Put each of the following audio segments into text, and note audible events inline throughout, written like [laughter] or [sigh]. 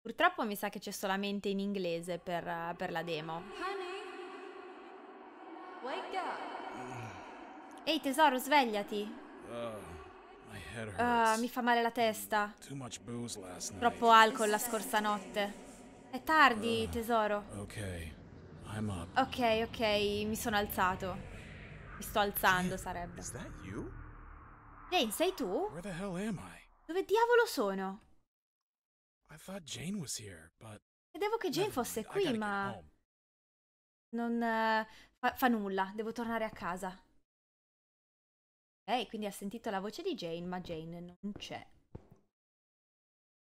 Purtroppo mi sa che c'è solamente in inglese per, per la demo. Ehi tesoro, svegliati. Ah, hurts. mi fa male la testa. Troppo alcol la scorsa notte. È tardi, tesoro. Okay, I'm up. Ok, ok, mi sono alzato. Mi sto alzando, sarebbe. Jane, sei tu? Dove diavolo sono? Credevo che Jane fosse qui, ma non eh, fa, fa nulla, devo tornare a casa. Ok, quindi ha sentito la voce di Jane, ma Jane non c'è.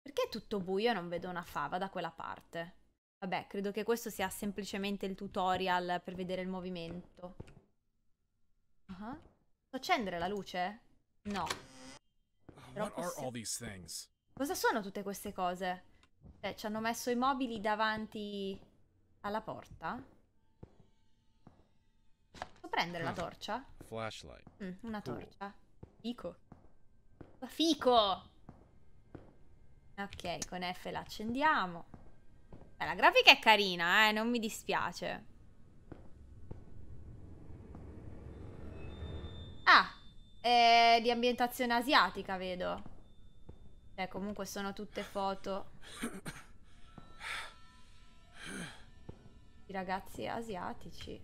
Perché è tutto buio e non vedo una fava da quella parte? Vabbè, credo che questo sia semplicemente il tutorial per vedere il movimento. Ah. Posso accendere la luce? No. Things? Cosa sono tutte queste cose? Cioè, ci hanno messo i mobili davanti alla porta? Posso prendere la Ah. torcia? Flashlight. Mm, una torcia. Fico. Fico! Ok, con F la accendiamo. Eh, la grafica è carina, eh, non mi dispiace. È di ambientazione asiatica, vedo. Cioè, comunque sono tutte foto di ragazzi asiatici.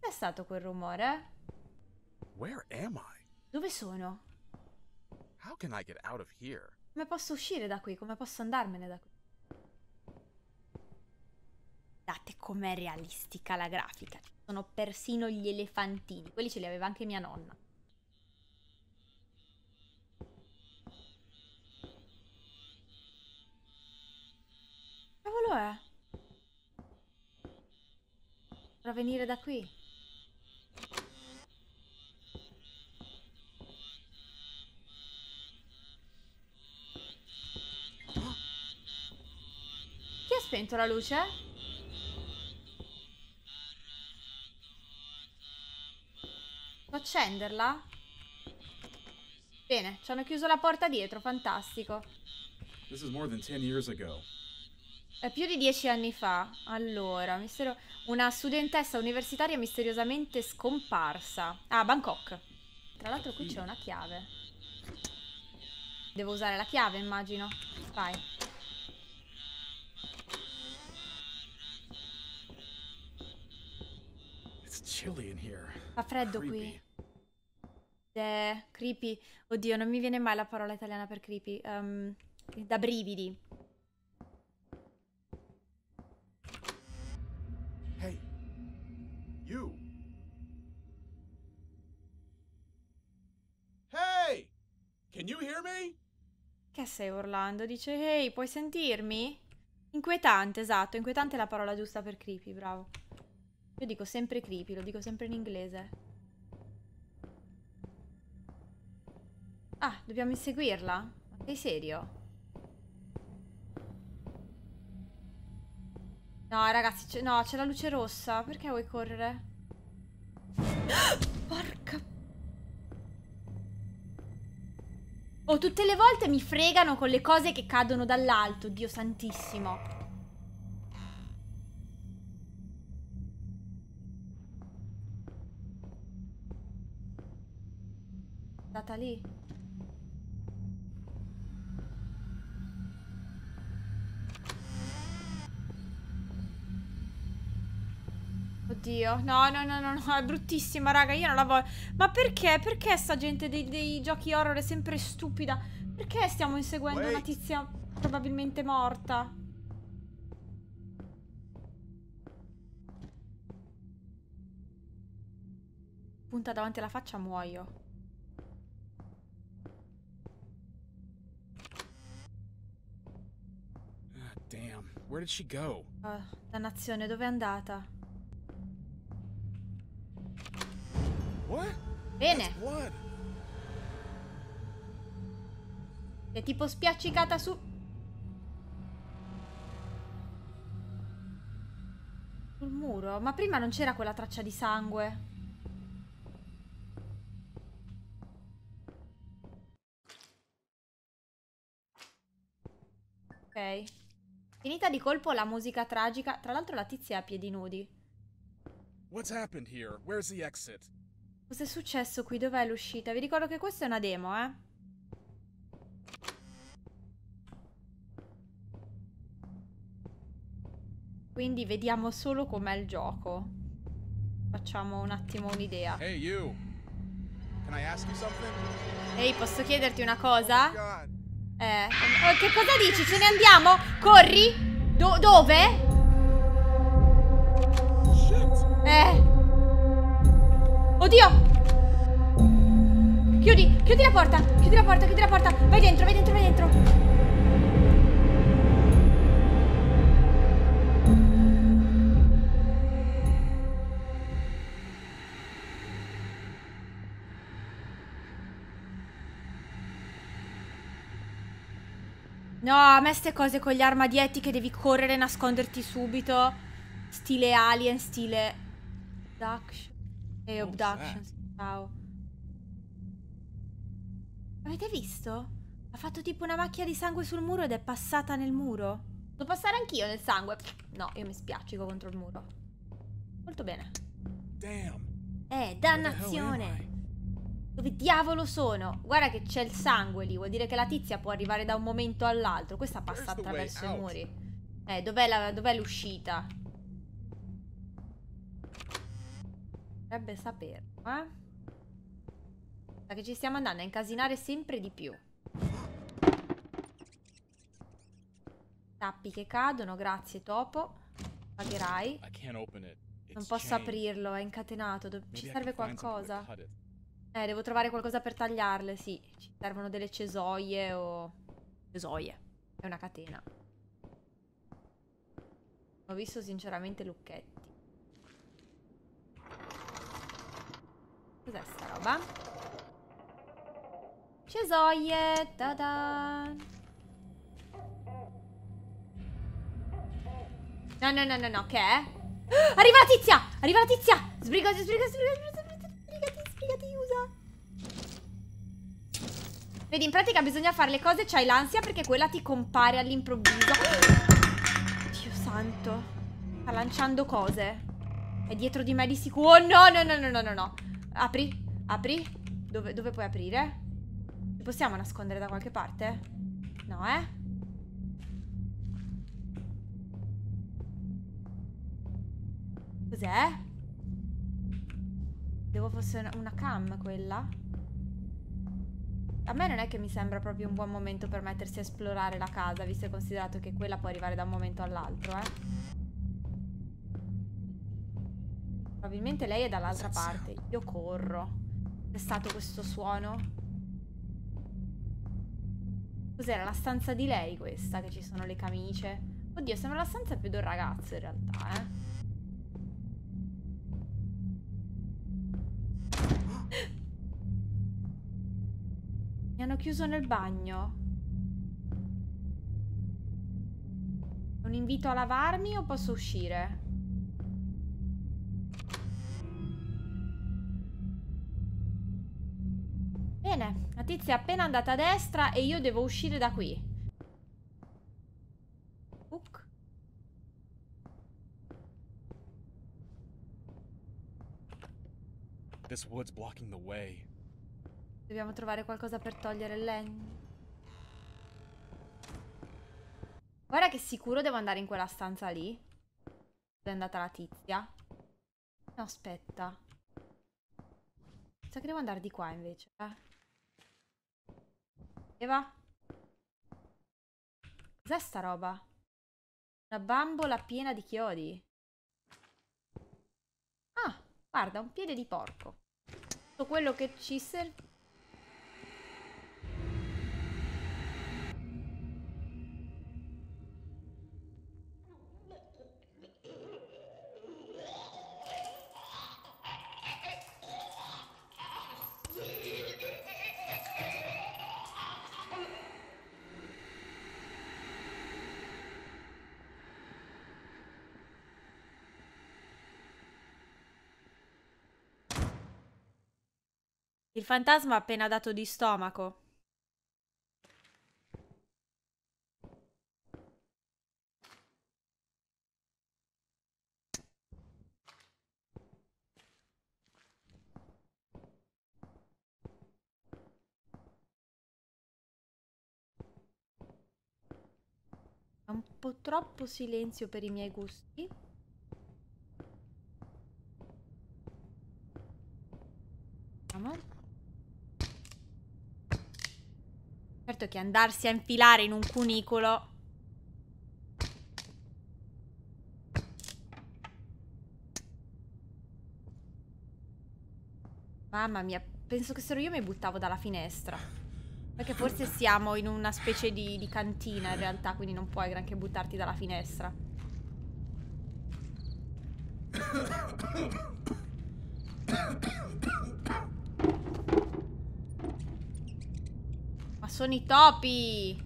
Cos'è stato quel rumore? Where am I? Dove sono? How can I get out of here? Come posso uscire da qui? Come posso andarmene da qui? Guardate com'è realistica la grafica. Sono persino gli elefantini. Quelli ce li aveva anche mia nonna. Cavolo è? Dovrà venire da qui. Spento la luce? Posso accenderla? Bene, ci hanno chiuso la porta dietro, fantastico. This is more than 10 years ago. È più di dieci anni fa. Allora, mistero- una studentessa universitaria misteriosamente scomparsa. Ah, Bangkok. Tra l'altro qui c'è una chiave. Devo usare la chiave, immagino. Vai. It's chilly in here. Fa freddo qui. Creepy. Eh, creepy. Oddio, non mi viene mai la parola italiana per creepy. Ehm, da brividi. Hey, you. Hey! Can you hear me? Che stai urlando? Dice, ehi, puoi sentirmi? Inquietante, esatto. Inquietante è la parola giusta per creepy, bravo. Io dico sempre creepy, lo dico sempre in inglese. Ah, dobbiamo inseguirla? Ma sei serio? No, ragazzi, no, c'è la luce rossa. Perché vuoi correre? [gasps] Porca Oh, tutte le volte mi fregano con le cose che cadono dall'alto, Dio santissimo. Lì. Oddio, no, no, no, no, no, è bruttissima, raga, io non la voglio. Ma perché? Perché sta gente dei, dei giochi horror è sempre stupida? Perché stiamo inseguendo una tizia probabilmente morta? Punta davanti alla faccia, muoio. Where did she go? Ah, dannazione, dove è andata? What? Bene, è tipo spiaccicata su... Sul muro? Ma prima non c'era quella traccia di sangue. Ok. Finita di colpo la musica tragica. Tra l'altro la tizia è a piedi nudi. What's happened here? Where's the exit? Cos'è successo qui? Dov'è l'uscita? Vi ricordo che questa è una demo, eh? Quindi vediamo solo com'è il gioco. Facciamo un attimo un'idea. Hey? Ehi, posso chiederti una cosa? God. Eh, oh, che cosa dici? Ce ne andiamo? Corri? Do- dove? Eh. Oddio! Chiudi, chiudi la porta, chiudi la porta, chiudi la porta. Vai dentro, vai dentro, vai dentro. No, a me ste cose con gli armadietti che devi correre e nasconderti subito. Stile Alien, stile Abduction. E Oh, Abduction. sad. Ciao. Avete visto? Ha fatto tipo una macchia di sangue sul muro ed è passata nel muro. Devo passare anch'io nel sangue. No, io mi spiaccico contro il muro. Molto bene. Damn. Eh, Where the hell am dannazione. Dove diavolo sono? Guarda che c'è il sangue lì, vuol dire che la tizia può arrivare da un momento all'altro. Questa passa attraverso i muri. Eh, dov'è, l'uscita? Dovrebbe saperlo, eh? Sa che ci stiamo andando a incasinare sempre di più. Tappi che cadono, grazie topo. Pagherai. Non posso aprirlo, è incatenato. Ci serve qualcosa? Eh, devo trovare qualcosa per tagliarle, sì. Ci servono delle cesoie o... Cesoie. È una catena. Ho visto sinceramente lucchetti. Cos'è sta roba? Cesoie! Ta-da! No, no, no, no, no, che è? [gasps] Arriva la tizia! Arriva la tizia! Sbrigati, sbrigati, sbrigati, sbrigati, Vedi, in pratica bisogna fare le cose, c'hai l'ansia perché quella ti compare all'improvviso. Dio santo. Sta lanciando cose. È dietro di me di sicuro. Oh no, no, no, no, no, no. Apri, apri. Dove, dove puoi aprire? Ci possiamo nascondere da qualche parte? No, eh? Cos'è? Devo fosse una cam quella? A me non è che mi sembra proprio un buon momento per mettersi a esplorare la casa, visto e considerato che quella può arrivare da un momento all'altro, eh. Probabilmente lei è dall'altra parte. Io corro. È stato questo suono? Cos'era la stanza di lei questa, che ci sono le camicie? Oddio, sembra la stanza più del ragazzo in realtà, eh. Chiuso nel bagno. Un invito a lavarmi o posso uscire? Bene, la tizia è appena andata a destra e io devo uscire da qui. Hook. This wood's blocking the way. Dobbiamo trovare qualcosa per togliere il legno. Guarda che sicuro devo andare in quella stanza lì. Dove è andata la tizia? No, aspetta. Sa che devo andare di qua invece, eh. Eva? Cos'è sta roba? Una bambola piena di chiodi. Ah, guarda, un piede di porco. Tutto quello che ci serve... Il fantasma ha appena dato di stomaco. Un po' troppo silenzio per i miei gusti. Vediamo. Certo che andarsi a infilare in un cunicolo. Mamma mia, penso che ero io mi buttavo dalla finestra. Perché forse siamo in una specie di, di cantina in realtà, quindi non puoi granché buttarti dalla finestra. Ma sono i topi!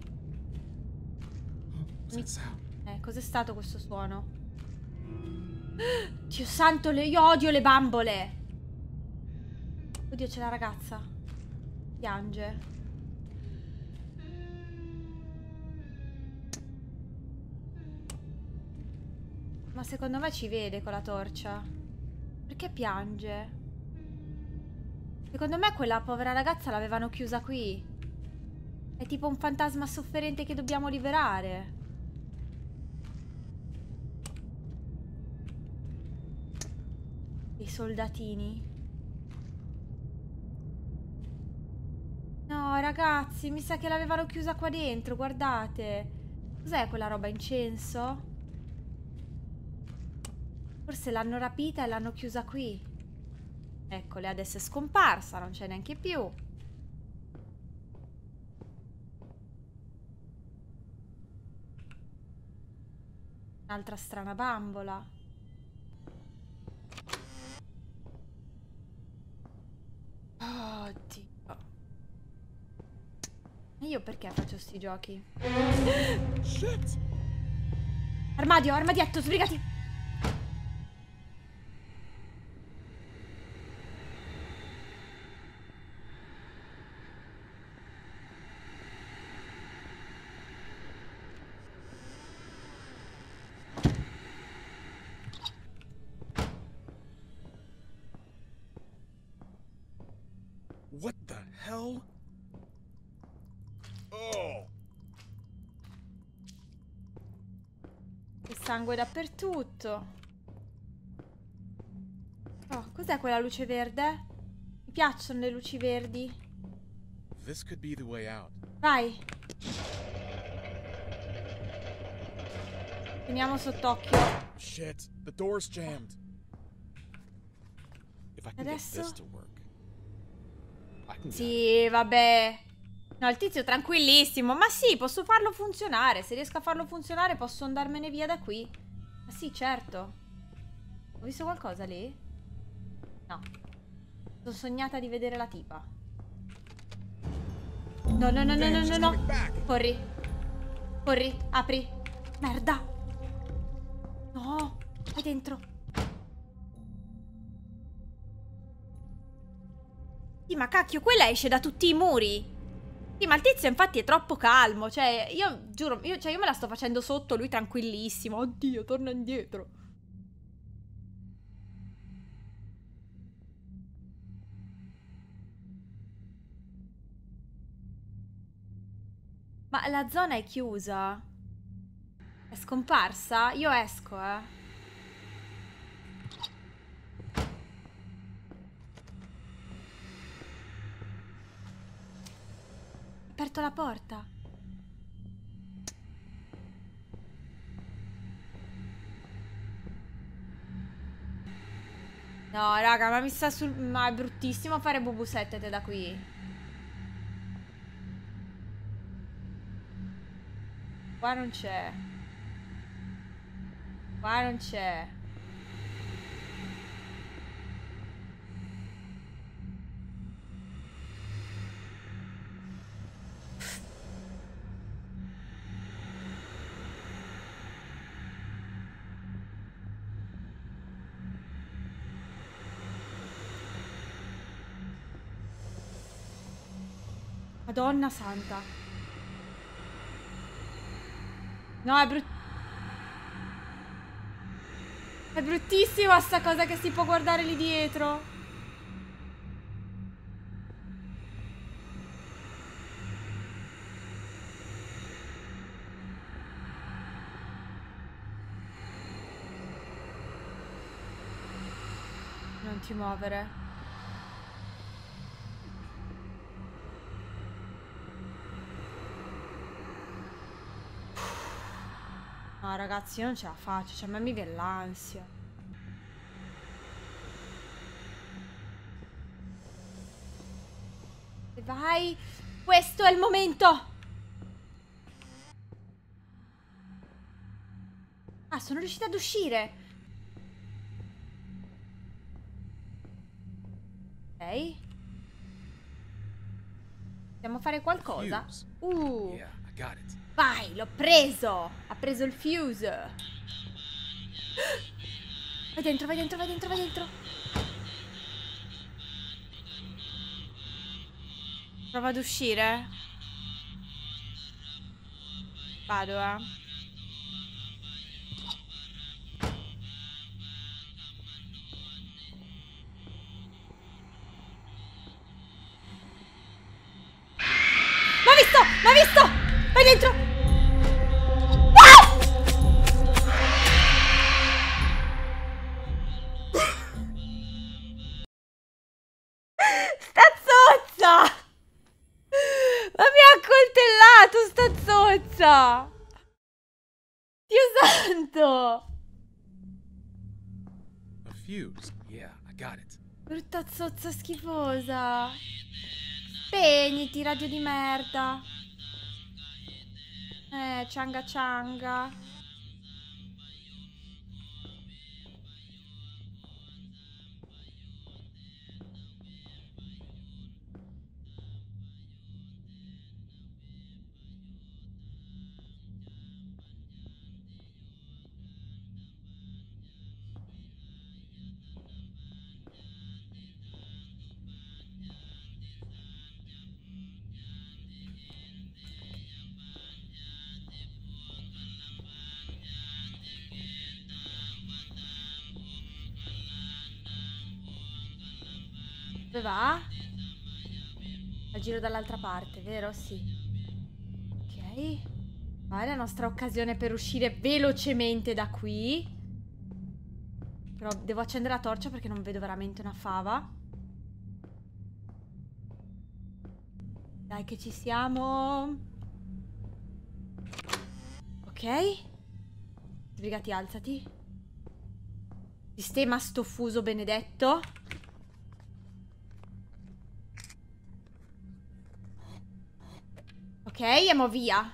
Sound? Eh, cos'è stato questo suono? [gasps] Dio santo, le- io odio le bambole! Oddio, c'è la ragazza. Piange. Ma secondo me ci vede con la torcia. Perché piange? Secondo me quella povera ragazza l'avevano chiusa qui. È tipo un fantasma sofferente che dobbiamo liberare. I soldatini. No, ragazzi, mi sa che l'avevano chiusa qua dentro, guardate. Cos'è quella roba incenso? Forse l'hanno rapita e l'hanno chiusa qui. Eccole, adesso è scomparsa, non c'è neanche più. Un'altra strana bambola. Oddio. E io perché faccio sti giochi? Shit! Armadio, armadietto, sbrigati! What the hell? Oh! C'è sangue dappertutto. Oh, cos'è quella luce verde? Mi piacciono le luci verdi. This could be the way out. Vai. Teniamo sott'occhio. Shit, the door's jammed. If I can get this Adesso? to work, I can. Sì, vabbè. No, il tizio è tranquillissimo. Ma sì, posso farlo funzionare. Se riesco a farlo funzionare posso andarmene via da qui. Ma sì, certo. Ho visto qualcosa lì? No. Sono sognata di vedere la tipa. No, no, no, no, no, no, no. Corri. Corri, apri. Merda. No, vai dentro. Sì, ma cacchio, quella esce da tutti i muri. Sì, ma il tizio infatti è troppo calmo. Cioè, io giuro, io, cioè, io me la sto facendo sotto, lui tranquillissimo. Oddio, torna indietro. Ma la zona è chiusa. È scomparsa? Io esco, eh. Aperto la porta. No, raga, ma mi sta sul... Ma è bruttissimo fare bubusettete da qui. Qua non c'è. Qua non c'è. Madonna santa. No, è brut... È bruttissima sta cosa che si può guardare lì dietro. Non ti muovere. No, ragazzi, io non ce la faccio. Cioè, a me mi viene l'ansia. Vai, questo è il momento. Ah, sono riuscita ad uscire. Ok. Possiamo fare qualcosa? Uh. Yeah, I got it. Vai, l'ho preso! Ha preso il fuse. Vai dentro, vai dentro, vai dentro, vai dentro. Prova ad uscire. Vado, eh. M'ha visto! M'ha visto! Vai dentro! Zozza! Dio santo! A fuse. Yeah, I got it. Brutta zozza schifosa! Spegniti, radio di merda! Eh, cianga cianga. Dove va? Al giro dall'altra parte, vero? Sì. Ok. Vai, la nostra occasione per uscire velocemente da qui. Però devo accendere la torcia perché non vedo veramente una fava. Dai che ci siamo. Ok. Sbrigati, alzati. Sistema sto fuso benedetto. Ok, andiamo via.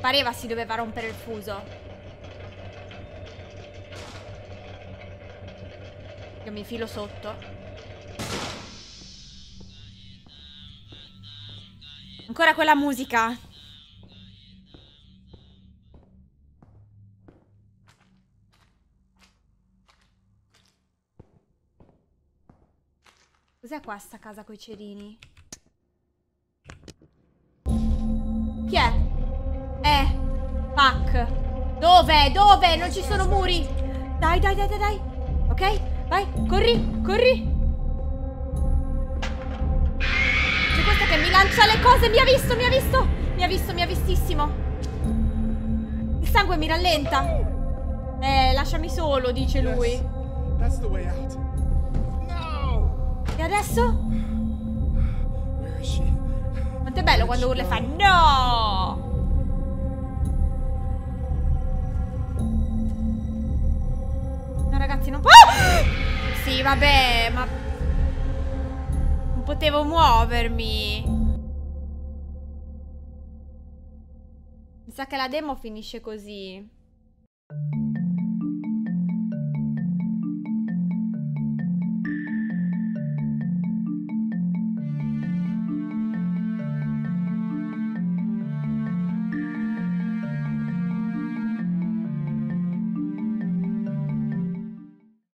Pareva si doveva rompere il fuso. Io mi filo sotto. Ancora quella musica. Cos'è qua sta casa coi cerini? Dove? Dove? Non ci sono muri. Dai, dai, dai, dai, dai. Ok? Vai, corri, corri. C'è questa che mi lancia le cose. Mi ha visto, mi ha visto. Mi ha visto, mi ha vistissimo. Il sangue mi rallenta. Eh, lasciami solo, dice lui. E adesso? Quanto è bello quando urla e fa! No Vabbè ma... Non potevo muovermi. Mi sa che la demo finisce così.